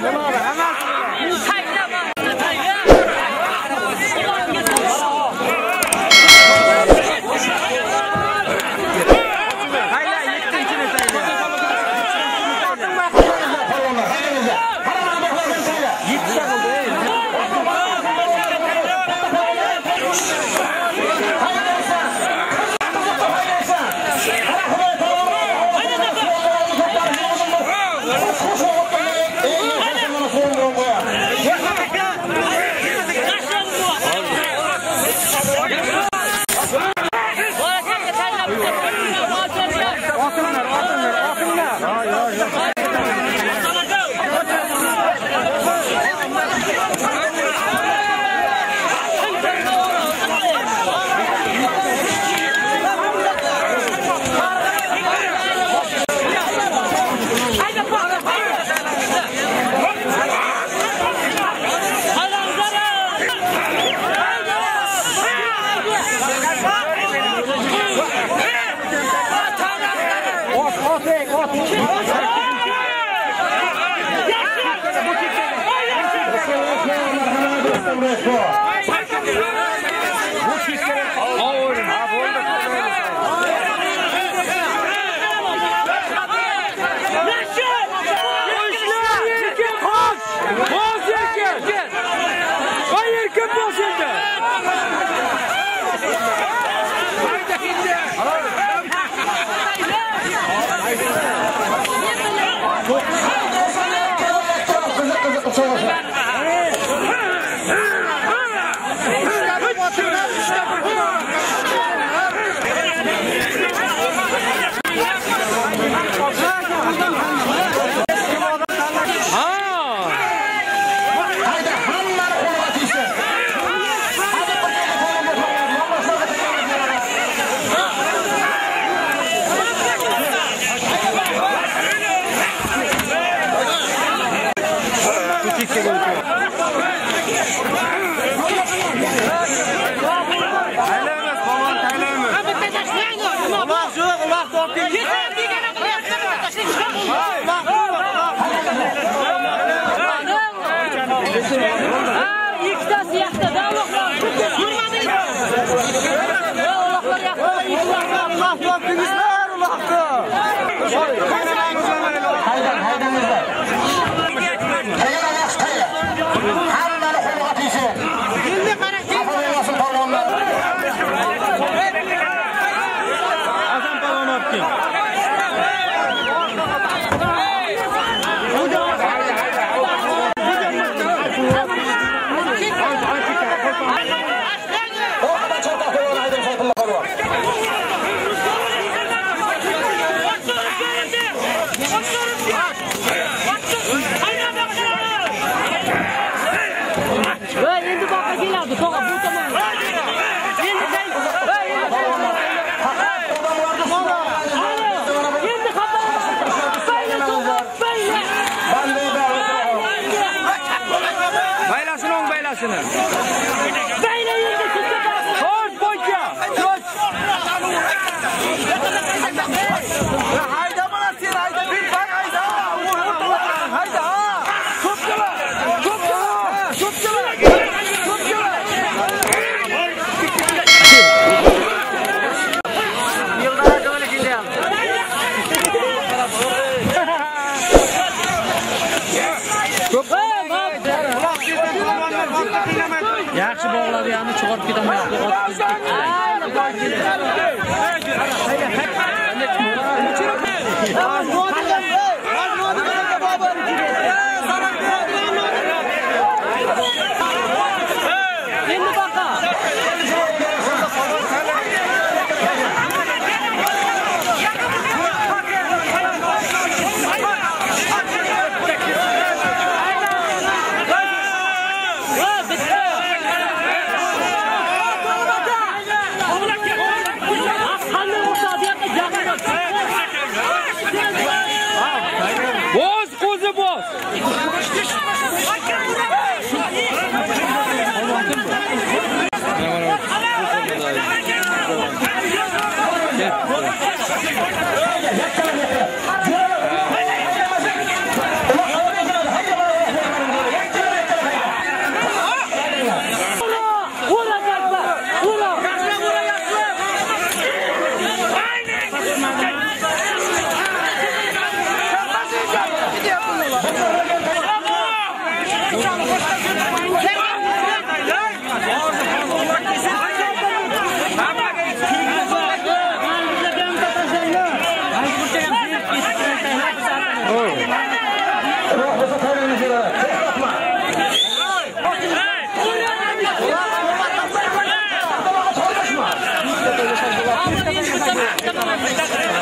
Come on. Yaxshi bog'ladi yani chiqarib ketaman. Endi やったらね ¡Vamos! ¡Vamos!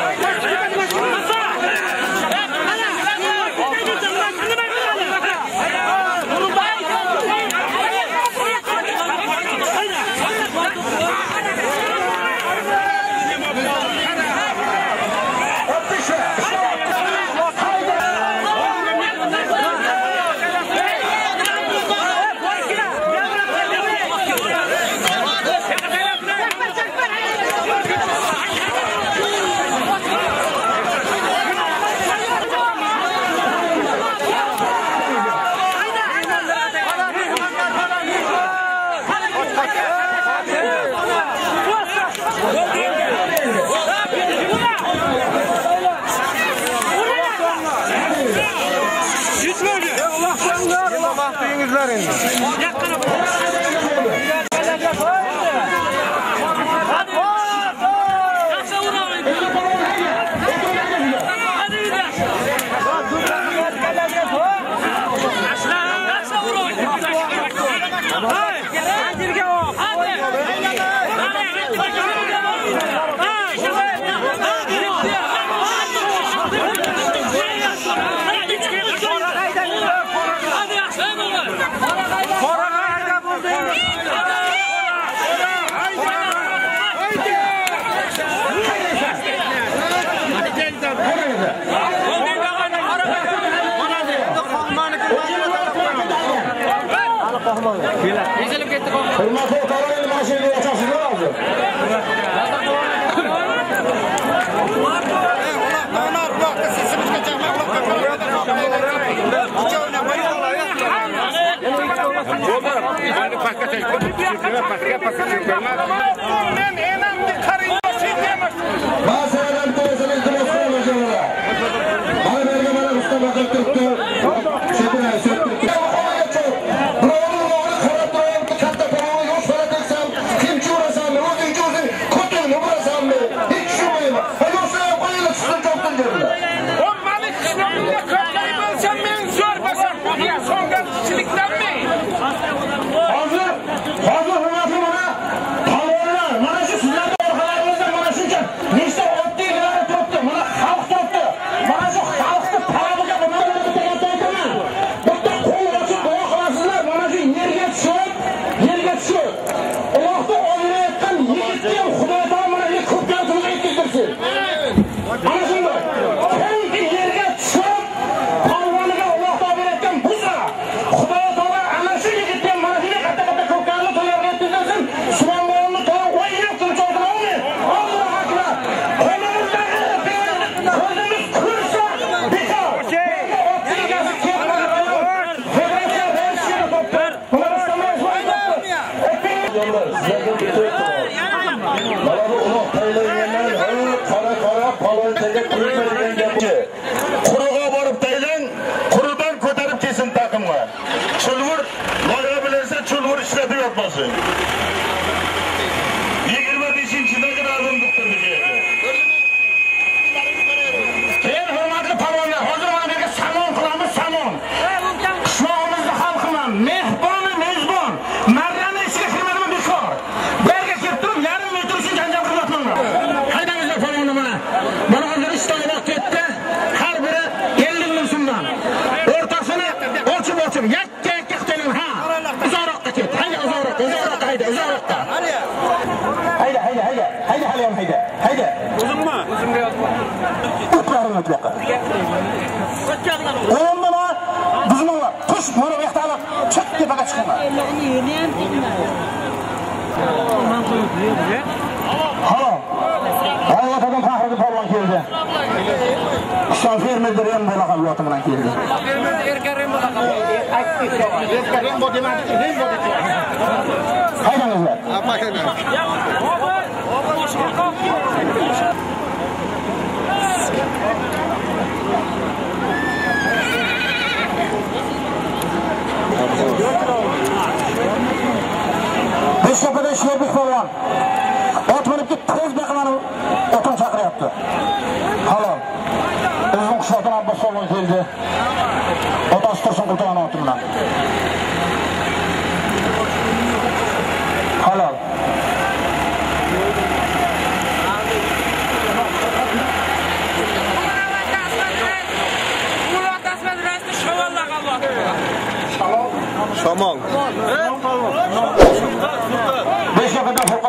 halol. Ot minib ketdi hech bunaqa mani otam chaqiryapti halol. O'zim qishloqdan abbosovon keldi. Otasi tursinqultovani oti bilan halol. Shamol. Shamol.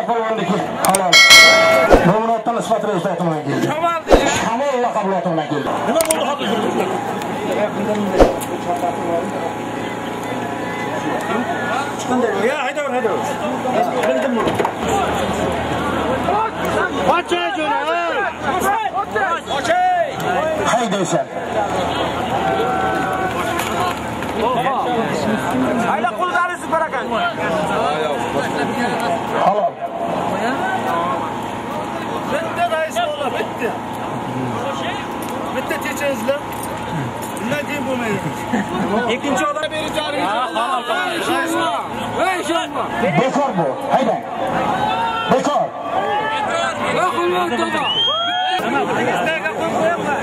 polvonniki halol mo'minotdin ismat reis nomidan keldi shamol laqabli nomidan keldi nima bo'ldi hozir chiqindi yo haydavering haydavering bildim buni ochang uni ochang haydaysan bitta techaysizlar bundan keyin bo'lmaydi ikkinchi odam beri joriy bekor bu. Haydang bekor bittaga qo'yib qo'yapman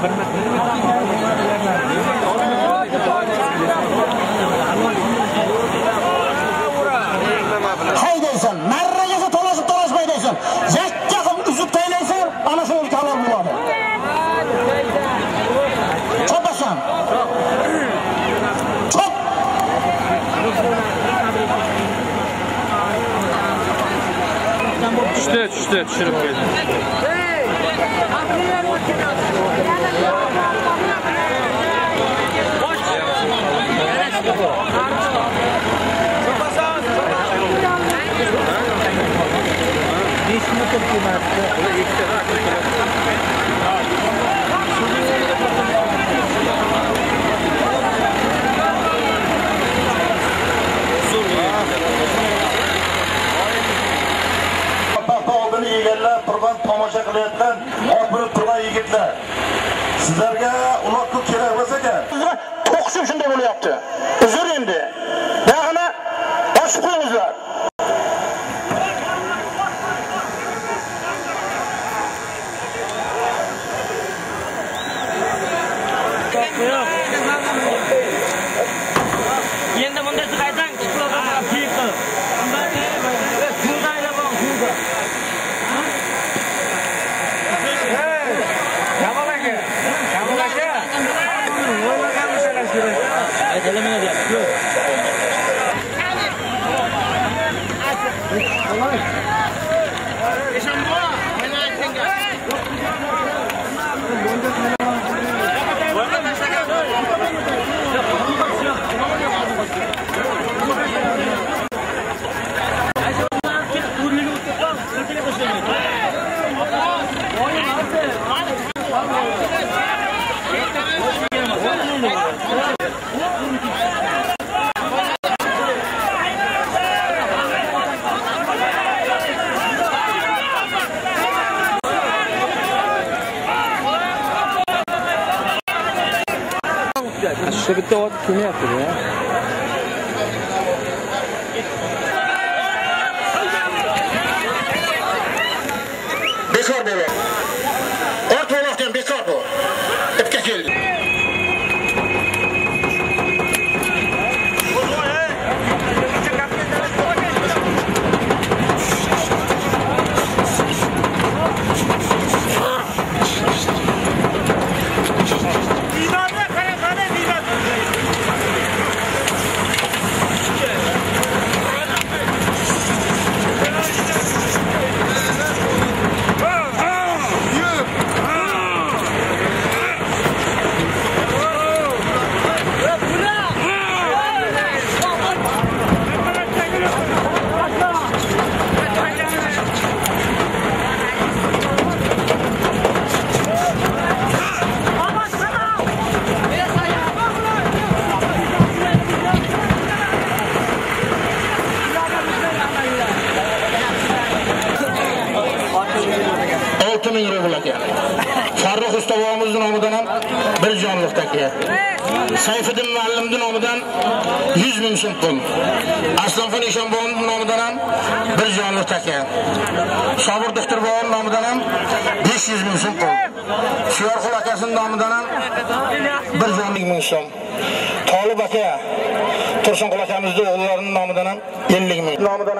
haydaysan marragasa tolashib tolashib haydaysan düştü, düştü, düşürüp geldi.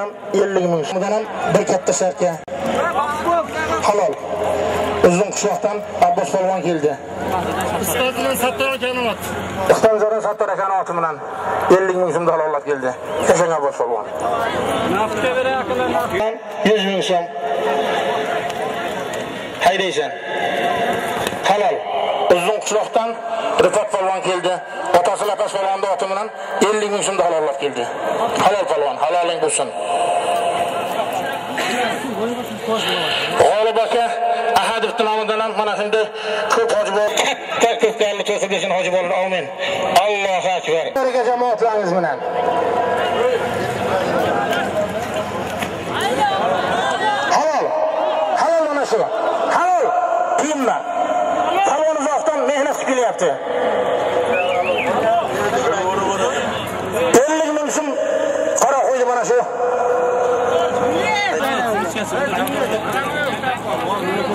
Ham ellik ming so'mdan ham bir katta sarka halol. Uzun qishloqdan abbos polvon keldi. Istozidan sattor akani ot istozidan sattor akani oti bilan ellik ming so'mda halollab keldi. Yashang abbos polvon. Nafta beryaptilar. yuz ming so'm. Haydaysan halol. Uzun qishloqdan rifat polvon keldi 50 gün içinde halallık geldi. Halal falan, halalın bulsun. Galiba Ahadif namından mana şimdi köp hacı bol. Katta köklerini kesip desin hacı bolun. Amin. Allah'a ekber. Bereke cemaatlarınız minen. Halal. Halal anası. Halal. Kıyımla. Kalonu uzaktan mehnet yaptı.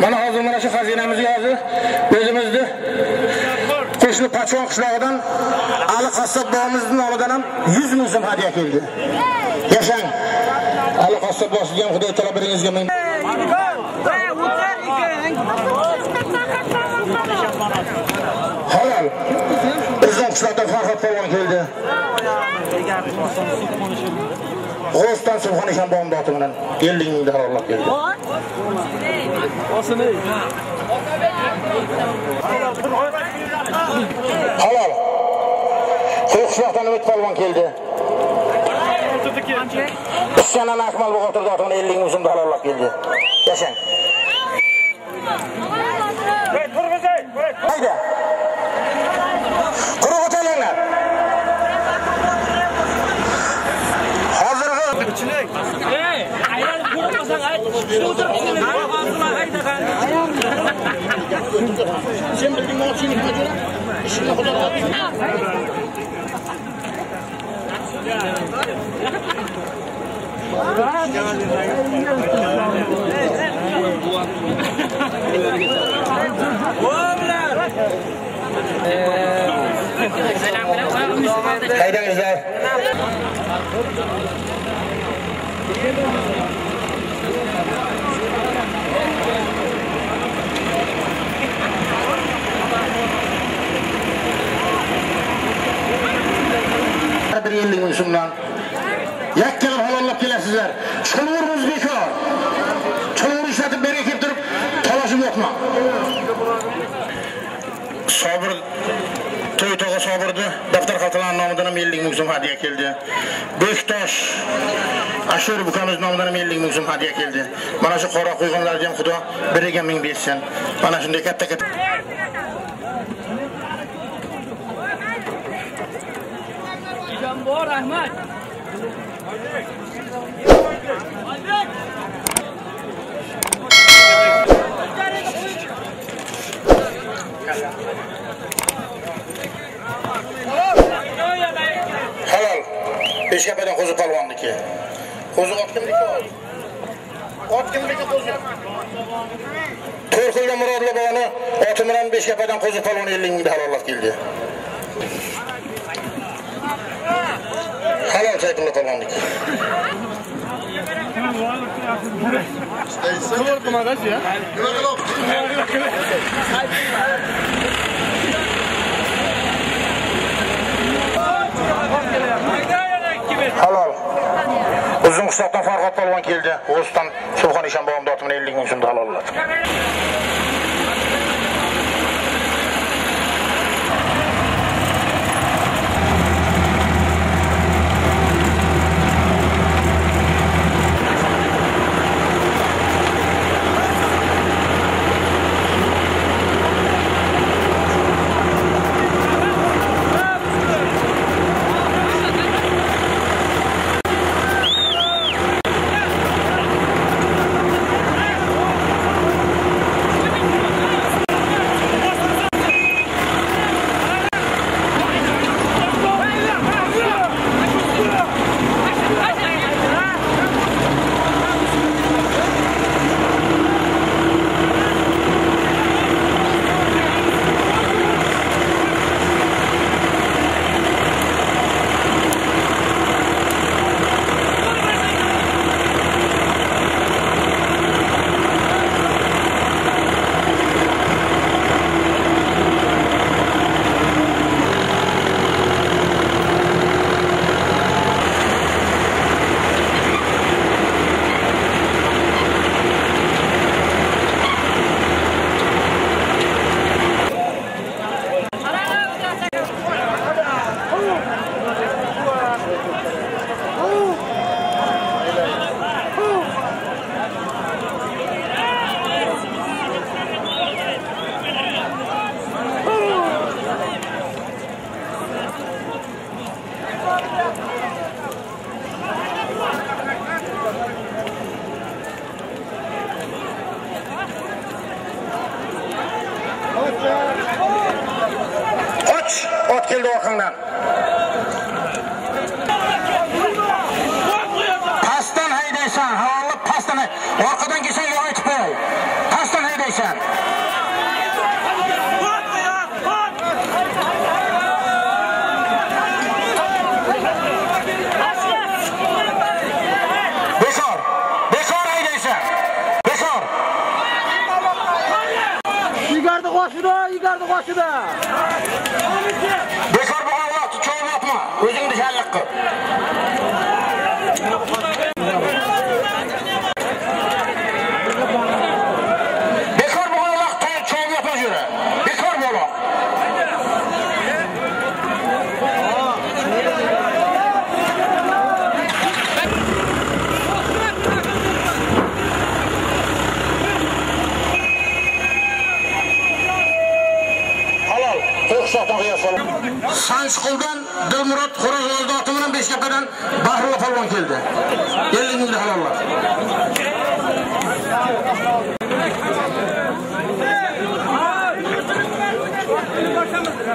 Mana hozir mana shu xazinamizga hozir o'zimizni qo'shni Pachon qishlog'idan Ali Qassob bog'imizning nomidan ham 100 ming so'm hadya keldi. Yashang. Ali Qassob boshiga ham Xudo taolo biringizga ming. Halol. Bizdan qishloqdan Farhod polvon keldi. G'ostan Subhon Eshon bog'im botimidan 50 ming harollab keldi. Halol. Quyi qishloqdan Umid polvon keldi. Ishchanan Akmal Bog'otir dotidan 50 ming so'm harollab keldi. Yashang. Hayda. 嗯好的好的好的好的好的好的好的好 hacıra. İşini Xudo Haydangizlar. bir yillik ming so'mdan yakkalab halollab kelasizlar chulvurimiz bekor chulvur ishlatib beriga kelib turib talashib yo'qman sobir to'y tog'a sobirni daftar xaltalar nomidan ham ellik ming so'm hadya keldi bektosh ashur bukamiz nomidan ham ellik ming so'm hadya keldi mana shu qora quyg'onlarga ham xudo biriga ming bersin mana shunday katta katta bor rahmat halol peshkapadan qo'zi polvonniki qo'zi ot kimniki ot kimniki qo'zi to'rxilda murodli bog'ni oti bilan beshkapadan qo'zi polvon ellik mingda halollab keldi halol sayfulla polvonniki halol uzun qishloqdan farhod polvon keldi g'o'stan subhon eshon bog'im dotimini ellik ming so'mda halolladi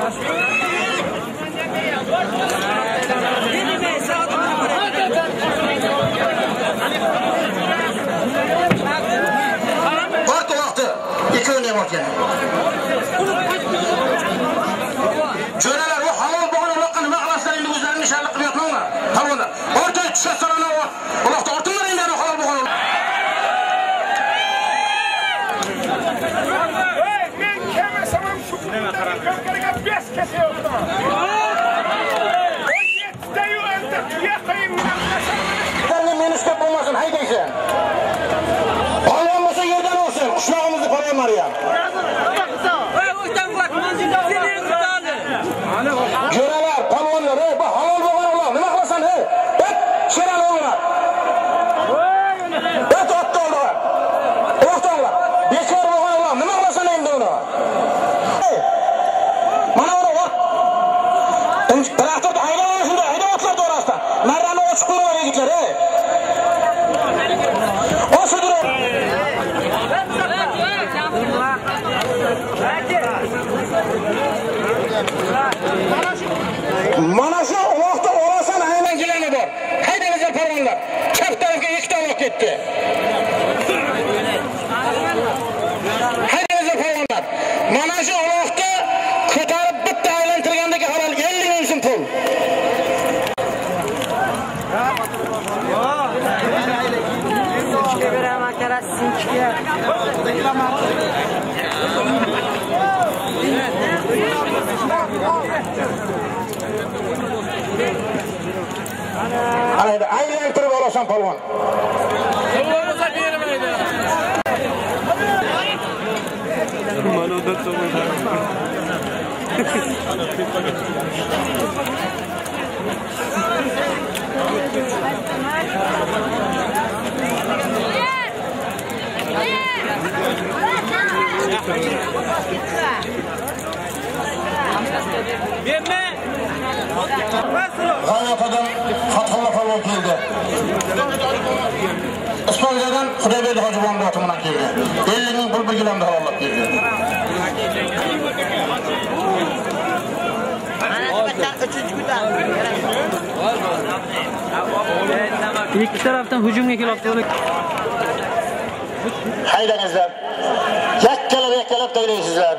Vaqt vaqti ikkovini ham otgan. Jo'ralar bu halol bog'ini uloqqa nima qilasizlar endi o'zlarini sharlik qilyapmanlar. Havolar. Orta tushsa sana Allohda Bidenni menishga bo'lmasin, haydaysan. Qolgan bo'lsa yerdan olsin, qishlog'imizni qolgan Maryam. Jo'ralar, polvonlar, ey, bu halol bo'lganlar, nima qilasan, ey? Sherali o'ldiradi. G'alatadan Fathulla polvon keldi. Ismoildan Xudoybek Hojiboyev bilan keldi. 50 ming pul bilan dalollab keldi. İki taraftan hücumga kelyapti. Haydangizlar. Yakkalab yakkalab taylaysizlar.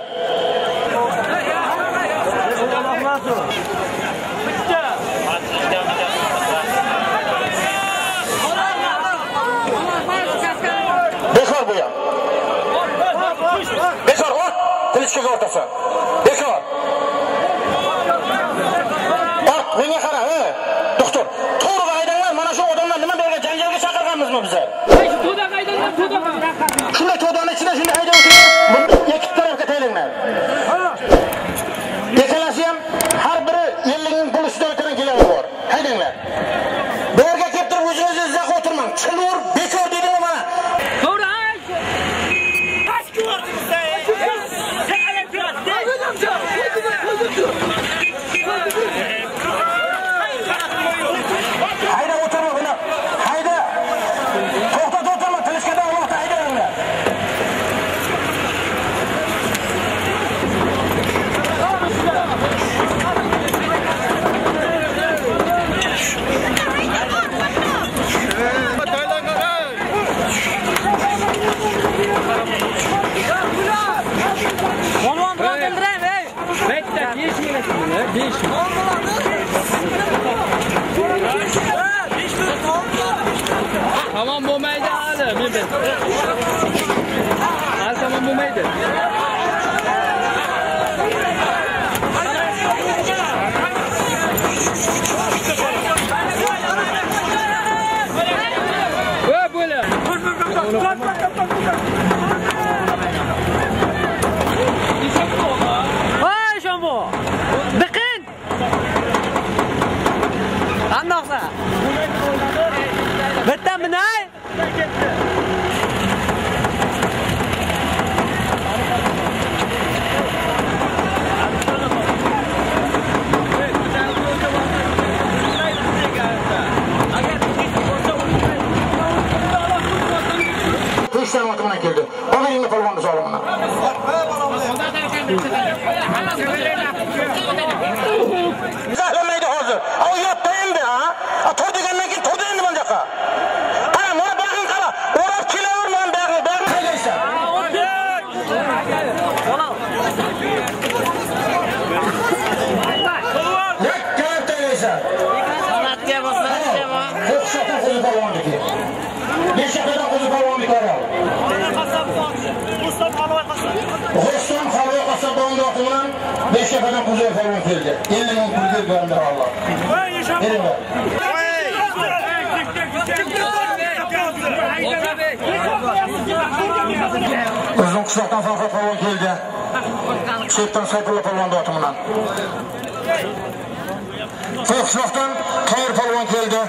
Bekor bu ya. Bekor o. Kılıççı ortası. Bekle, değişmeyesin ya, değişmeyesin. ঘোষণা করবে Bizning qishloqdan Farhod Ravon kelgan. Chetdan Sayfulla Polvon dotimdan. Shu qishloqdan Qayr Polvon keldi.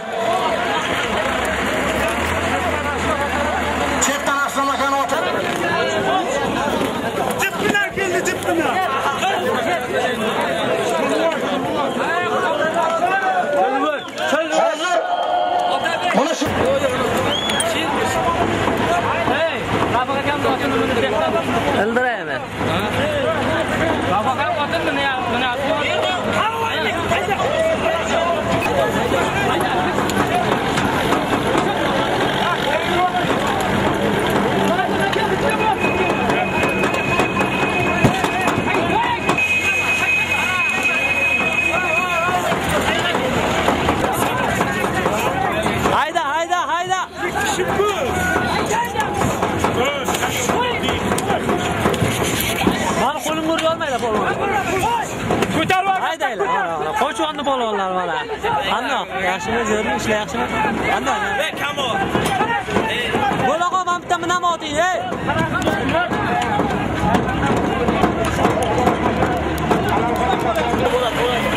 Chetdan Aslan Makan otib. Jippilar keldi, jippilar. qandoq polvonlar mana qandoq? Yaxshimi zo'rmi ishlar yaxshimi qandoq? Ey kamol bo'laqo man bitta minam oting ey bo'ladi bo'ladi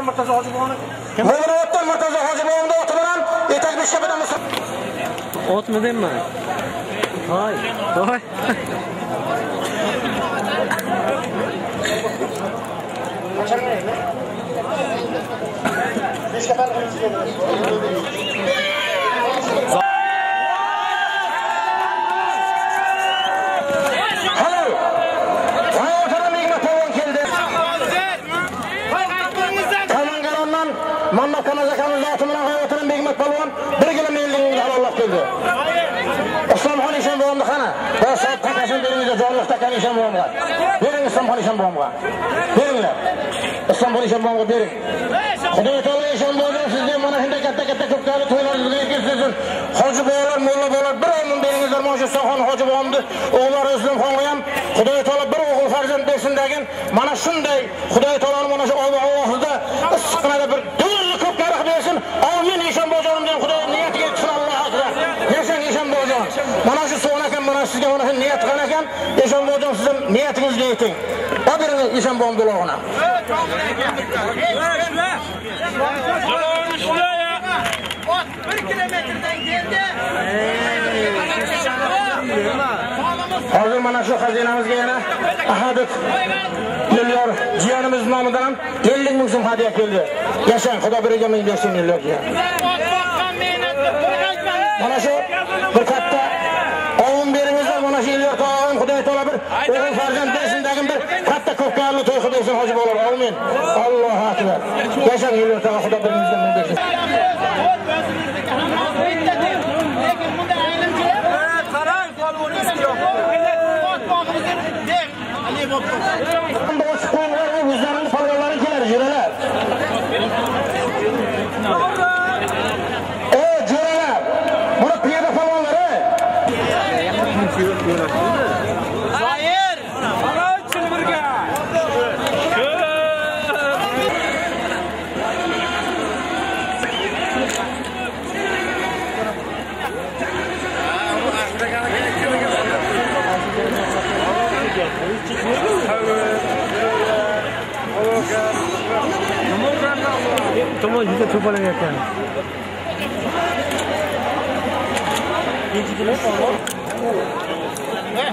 mo'minotdan murtazo hojiboniki mo'minotdan murtazo hojibonni oti bilan etak beshkapadan musulmon Otmi deyman. Voy. Voy. halol voy o'tirin nigmat polvon keldi Kamangarondan Mammat Kanaz akamiz oti bilan G'ayotrin Begmat polvon birgina meldingni halollab keldi. Islomxon Eshonbo'g'imni qani? Va soat takasini beringlar, jonliq takan Eshonbo'g'imga. Bering Islomxon Eshonbo'g'imga. Beringlar. Islomxon Eshonbo'g'imga bering. Xudo taolo Eshonbo'g'im sizga mana shunday katta-katta ko'pkari to'ylaringizga yetkazsin. Hoji bolalar, mulla bolalar bir oymin beringizlar mana shu Islomxon hoji bobo'mni o'g'illari Islomxonga ham Xudo taolo bir o'g'il farzand bersin degan mana shunday Xudo taoloni mana shu Alloh Allohida issiqxonada bir Mana shu so'g'on ekan, mana sizga mana shu niyat qilgan ekan. Eshonbo'g'im siz ham niyatingizga yeting. Obiringiz kilometrdan keldi. Hozir mana shu xazinamizga yana Ahadov Yo'lyor jiyanimiz nomidan ham 50 ming so'm hadya keldi. Yashang, Xudo biriga ming bersin yo'lyorga. Mana shu bir katta ovun beringizlar, mana shu yo'lyor tog'im Xudo taolo bir o'g'il farzand bersin bir katta ko'pkarli to'y qilib bersin hoji bolalar. Amin. Allohu akbar. Yashang yo'lyor tog'im Xudo biringizga ming bersin. Bosh qo'yinglar, o'zlarini polvonlari kelar, yuralar. Ey, jo'ralar. Buni piyoda polvonlari. 정말 유저 초반에 약간 이지기를 했어 네,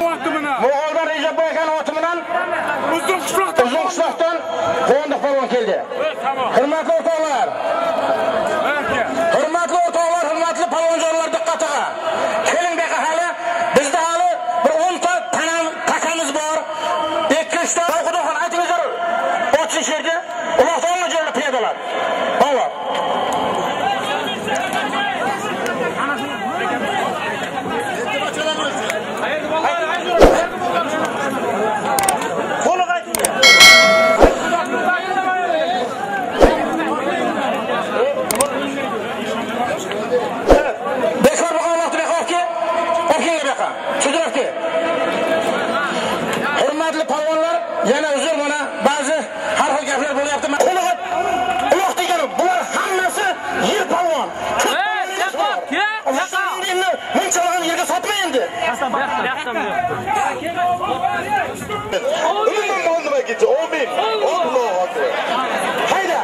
Bu hakkımına. Rejab aka oti bilan uzun qishloqdan uzun qishloqdan Qo'ndiq polvon keldi. Hurmatli o'rtoqlar, Umuman mol nima ketdi? Amin. Allohu akbar. Hayda.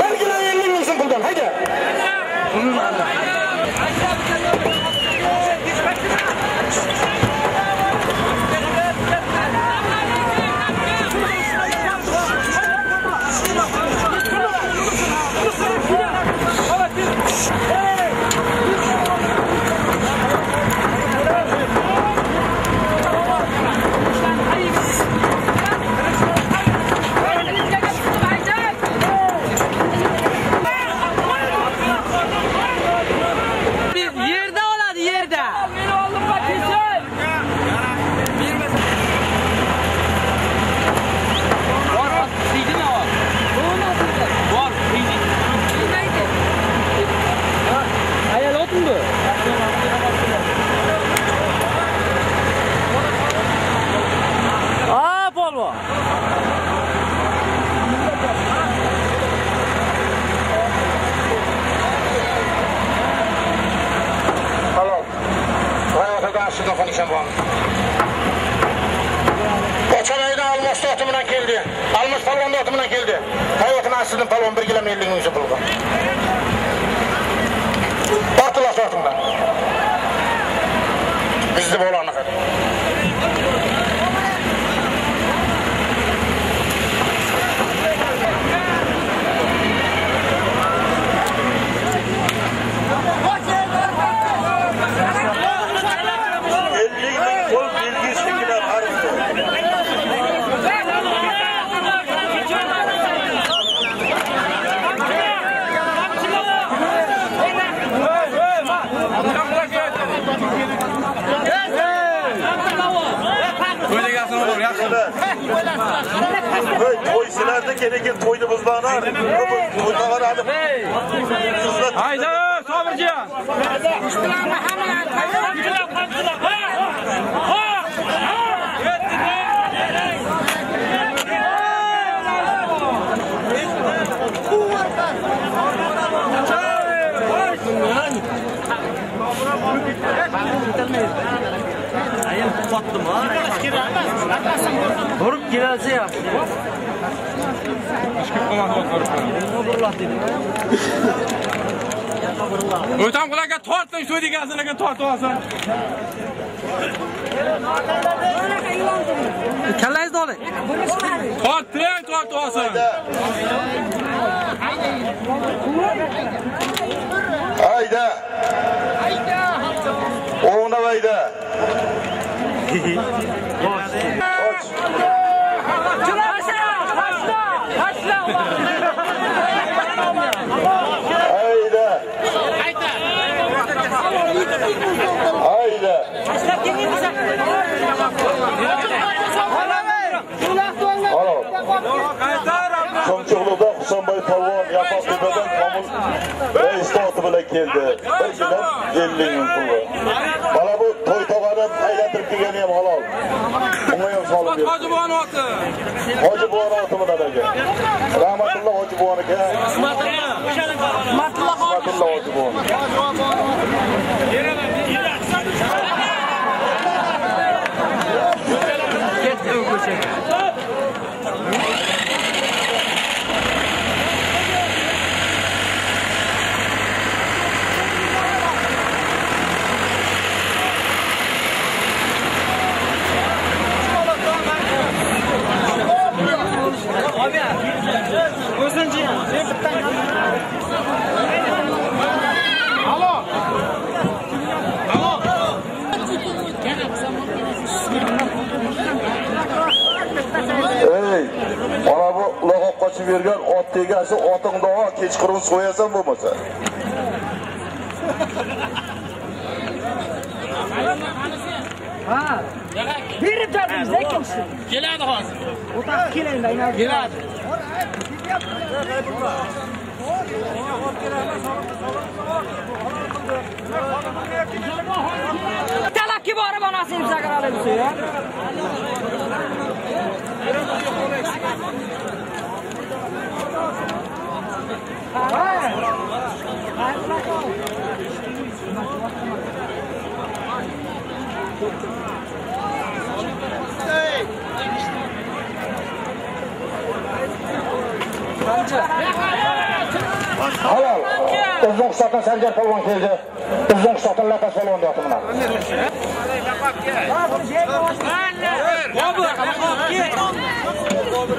Bir kilo 50 ming so'm puldan hayda. Kelsa yaxshi. O'tam qularga tortdim, shu degansizlarga tortib olsin. Kallangizni oling. Tortdim, tortib olsin. Hayda. O'g'na hayda. Hayda. Hayda. Alo. Chumchuqlikda Husanboy polvon Yapoqtepadan Komil reis bilan keldi. Bir kilo 50 ming puli. Mana bu to'y tog'ani aylantirib kelgani ham halol. Unga ham solib berdi. Hoji buvani oti. Hoji buvani oti bilan aka. Rahmatulloh hoji buvaniga. Rahmatulloh hoji buvani. Ey, mana bu uloqqa qochib bergan ot tegasi otingda ol, kechqurun so'yasan bo'lmasa. Berib turdingiz ikkinchisi. Keladi hozir. O'taq keling. Keladi. Talakki borib onasini imzaga olib ya. Ha. Ha. Halol. Uzun hisobdan Sanjar polvon keldi. bizning hisobdan Lapas polvon deyapti mana. Bobur,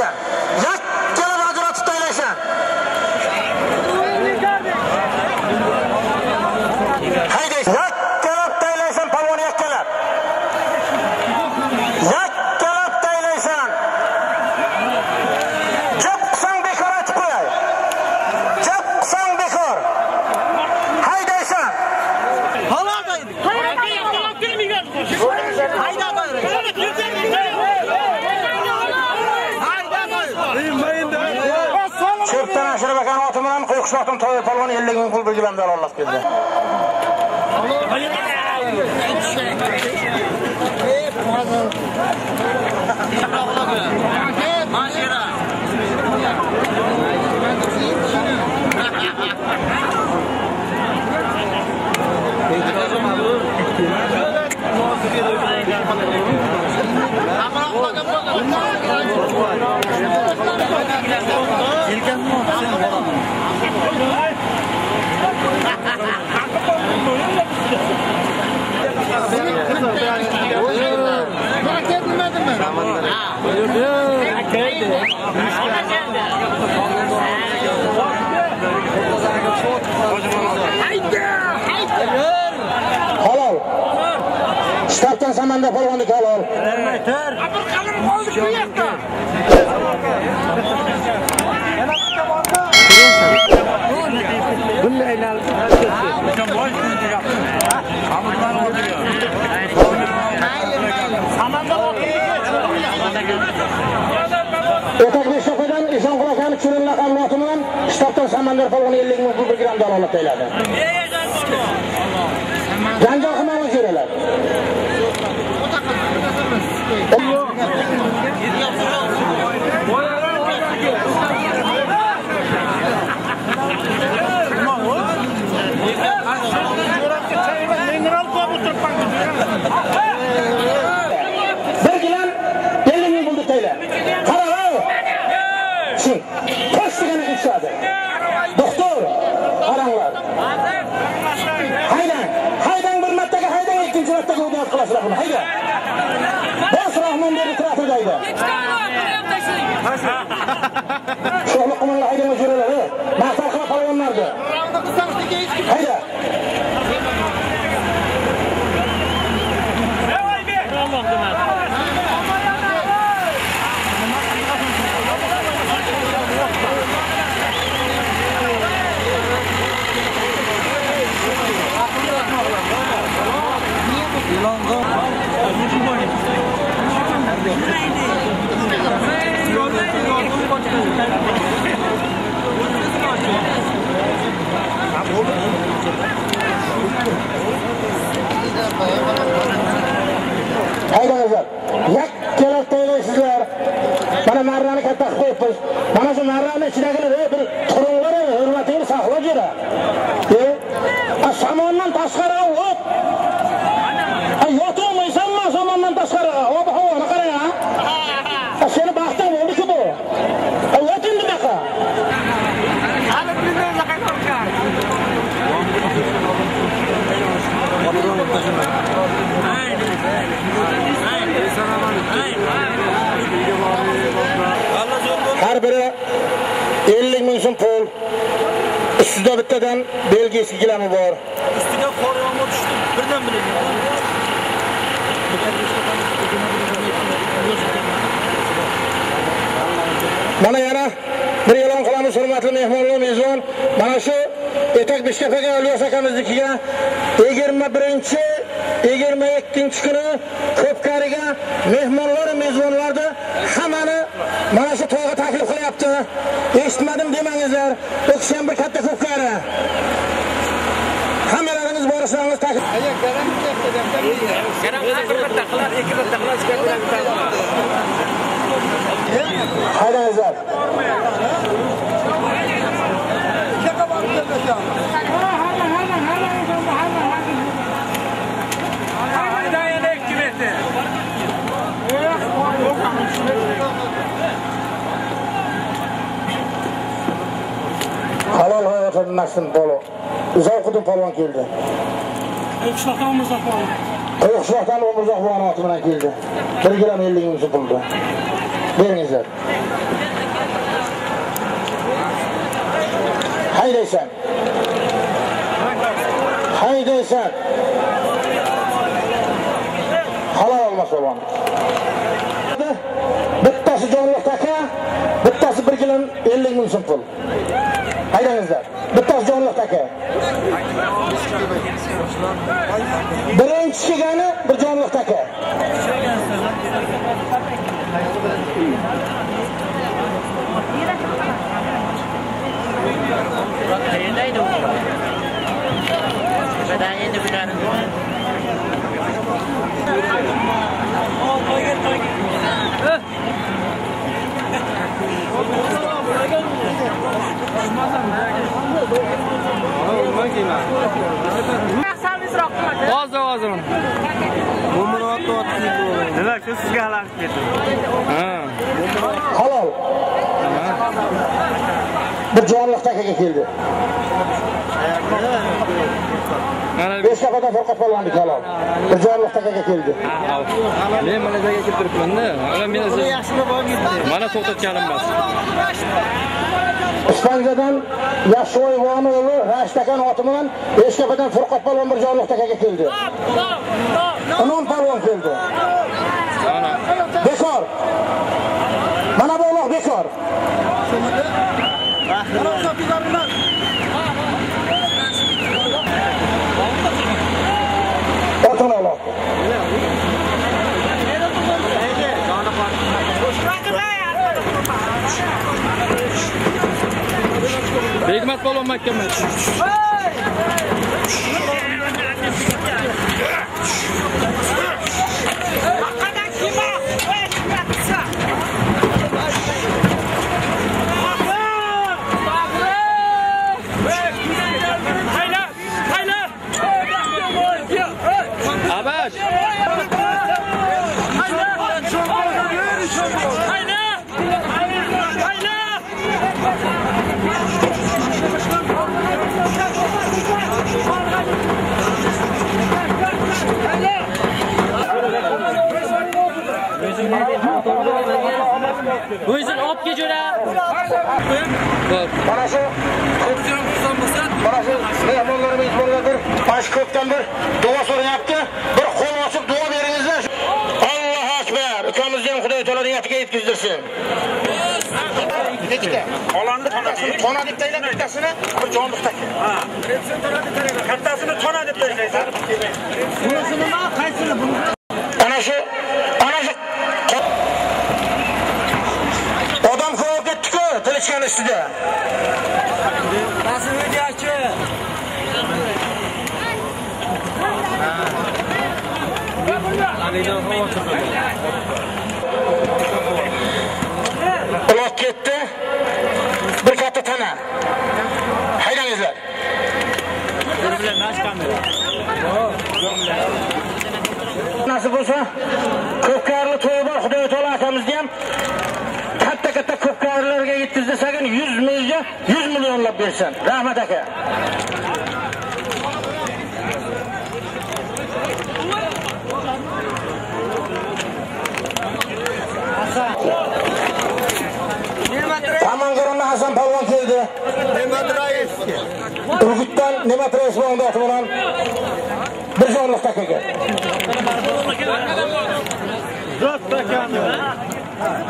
Haydaysan. To'y polvon 50 ming pul birga bandar olib. Halol. Shtatdan samanda polvonniki halol shoqadan Eshonqul akani Churin laqabli oti bilan shtatdan samandar polvon 50 ming pul birga bandar olib keladi. Janjal qilmay yuralar. Bir trafikda hayda. Sho'xli qumlar haydamay yuralar. Maqsad qilib polvonlarni. Hayda. Halol hayotlardan naqsin polo uzoqudin polvon keldi. Qo'yqishloqdan umrzoq bog'ni oti bilan keldi. Bir gramm ellik ming so'm pulda beringizlar. Haydaysan. Haydaysan. Halol olmas polvon bittasi jonliq taka bittasi bir gramm ellik ming so'm pul haydangizlar bittasi jonliq aka birinchi kelgani bir jonliq taka Servisroq qiladi. Hozir hozir. Oh, munovatni otib Nima shu sizga halaqit ketdi? Ha. halol bir jonliq takaga keldi Mana beshkapadan farqat polvonlik halol. Bir jonliq takaga keldi. Men mana joyga kelib turibman-da. Mana meni mana to'xtatganim emas. ispanjadan yaxshivoy voni o'g'li rashid akani oti bilan beshkapadan furqat polvon bir jonliq takaga keldi. Inom polvon keldi. Mana bekor. Mana bu uloq bekor otini uloq bekmat polvon mahkamasi.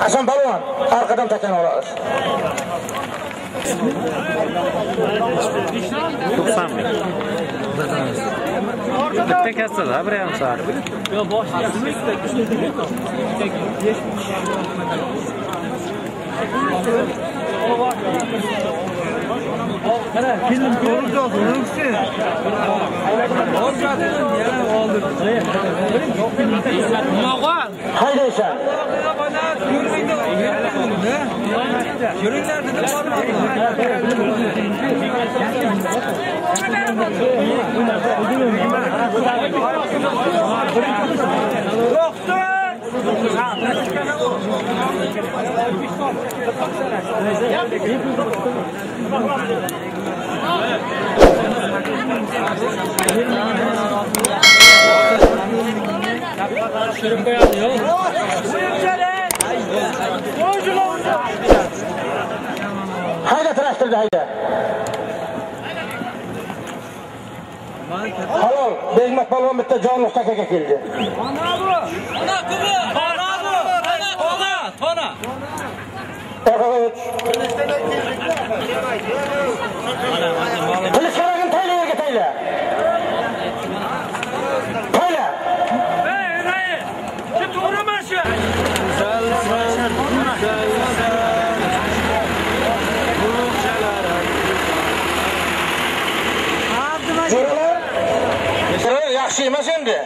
Hasan Palvon arqadan takani olamiz. to'qson ming. Bitta kassada bir yarim soat Qara, film ko'rib uribsi. Borgadim, yana oldim. Nima Qaydaysan? Yuringlar deb bormadim. Yo'qdir! Haydaysan hayda traktorda hayda Halo, begmat polvon bitta jonli takaga keldi. Ona bu ona kubra ona bu ona ona evet qilish qaragin tayla yerga tayla jo'ralar jo'ralar yaxshi emas endi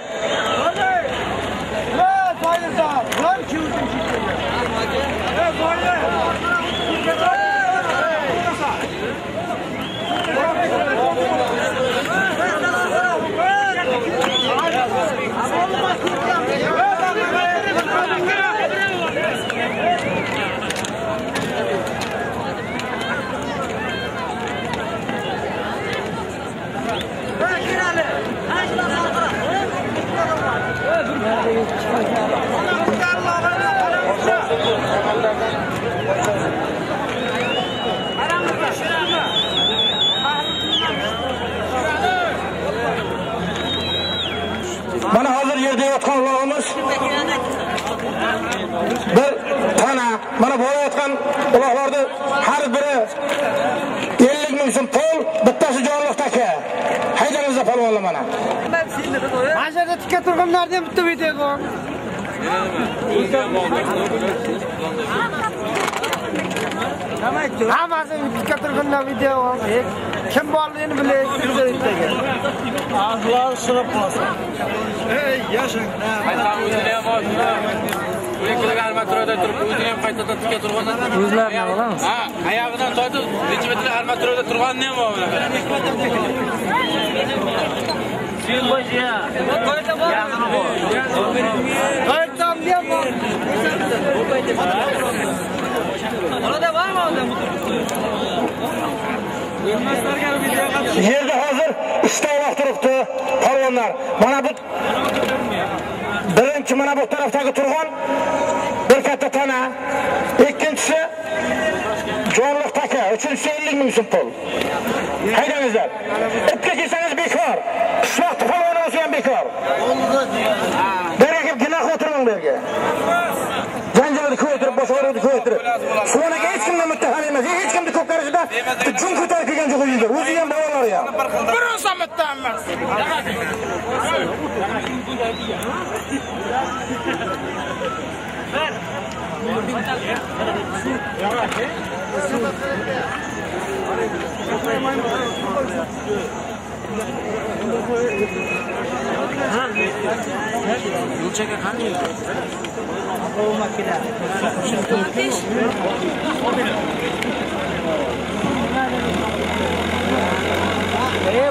mana hozir yerda yotgan ulog'imiz bir tana mana bo'layotgan uloqlarni har biri ellik ming so'm pul bittasi jonliq taka haydangizda polvonlar mana Mana shu yerda turganlardan bitta video bor. Hammasi tikka turganlar video bor. Kim borligini bilaylik bitta videoga. Ahlar sinib qolsin. Ey, yashang. armaturada turib o'zini ham qaytadan tikka turgandan o'zlarini olamiz ha oyog'idan tortib necha metr armaturada turganini ham bor. Yerda hozir ishtovroq turibdi polvonlar mana bu birinchi mana bu tarafdagi turg'on bir katta tana ikkinchisi jonliq taka uchinchisi ellik ming so'm pul. Haydangizlar ipga kelsangiz Bütün Kıtar kıyken çok iyidir. O diyen bağlar ya. Bir olsa mutlu emmez. Gülçek'e kan yiyor. O makine. Şimdi ايه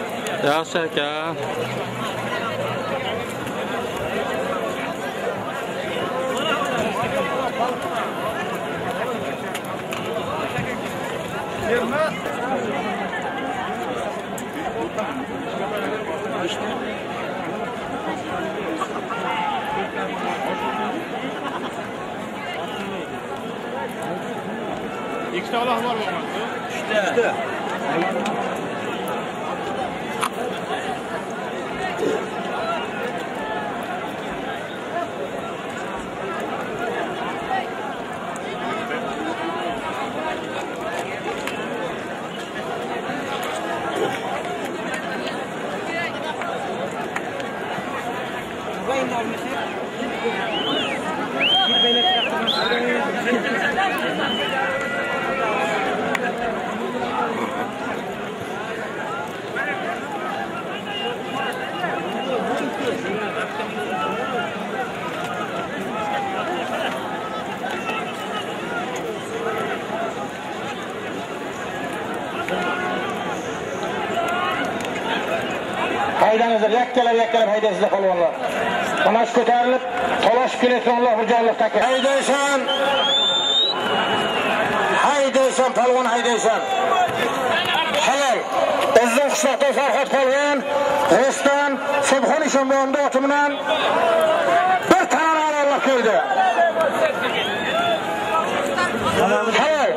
nima qilgan? Qo'y gapirishmoqmi? yaxshi aka Ikkita olah bor bo'lmoqda. Haydangizlar yakkalab yakkalab haydaysizlar polvonlar mana shu ko'tarilib Alloh kelayotganlar xo'jalikdagi haydaysan. Haydaysan polvon haydaysan. Halol. Bizning qishloqda farhod polvon g'o'ston subhon ishonbonni oti bilan bir tanani Alloh keldi halol.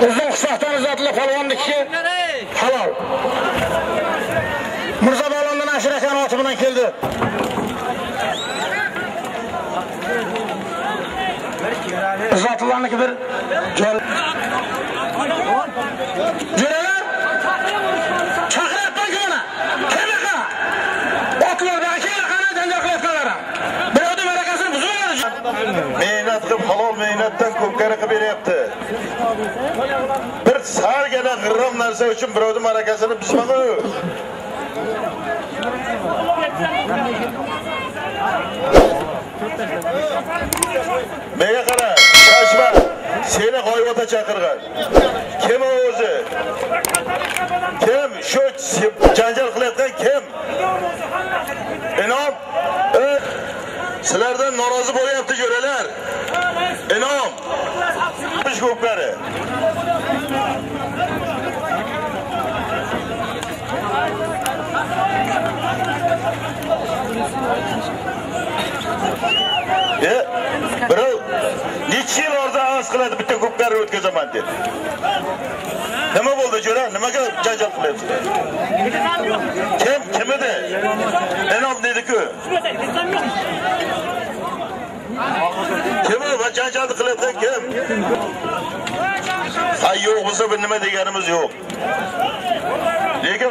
Bizning qishloqdan izzatli polvonniki halol. Mirzo Balondan Ashir akani oti bilan keldi. Izzatullarniki bir joy. Jo'ralar. Chaqiryapman mana. Kemaqa. Otlarda kelar qana janjal qilayotganlar. Birovning malakasini buzmaydi. mehnat qilib halol mehnatdan ko'pkari qilib beryapti bir salgina g'irrom narsa uchun birovni malakasini buzmagu menga qara adashma seni g'oyvota chaqirgan. Kim u o'zi? Kim? Shu janjal qilayotgan kim? Inom. E, sizlardan norozi bo'lyapti jo'ralar. Inom. Ish ko'plari e birov necha yil orzu arz qiladi bitta ko'pkari o'tkazaman dedi. Nima bo'ldi jo'ra? Nimaga janjal qilyapsizlar kim? Kim edi? Inom dediku kim va janjalni qilayotgan kim? Ha yo'q bo'lsa bir nima deganimiz yo'q. Lekin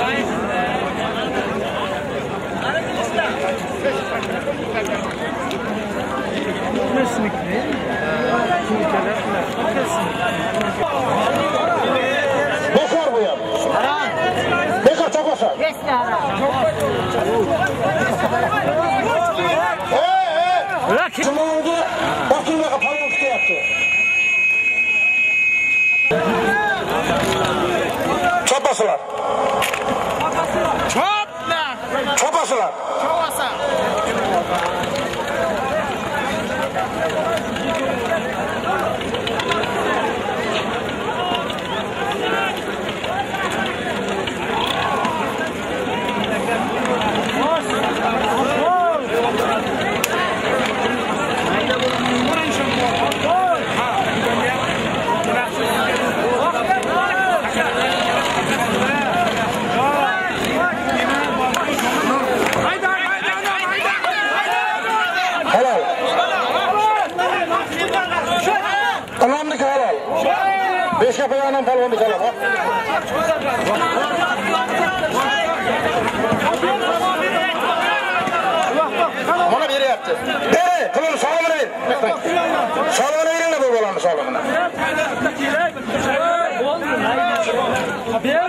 og'ayni Bekor bu ham. Bekor chopasan. Tumonga Bakiyga Coba sholat. Coba. Coba sholat. Coba sholat. Beshkapa ham polvonniki halol. ha? Mana beryapti. Beri, qilin solimini ber. Solimini beringlar bu bolani solimini. Beri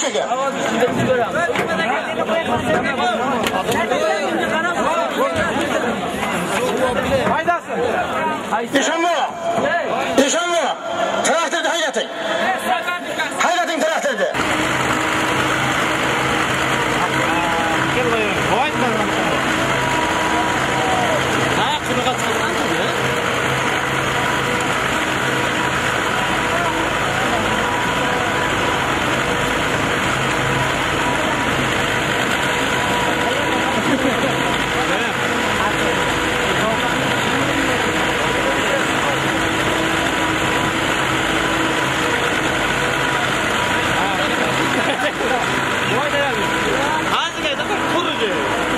kishiga ishonma ishonma traktorni haydating haydating traktorni 해야지. 나중에 나도 코르지.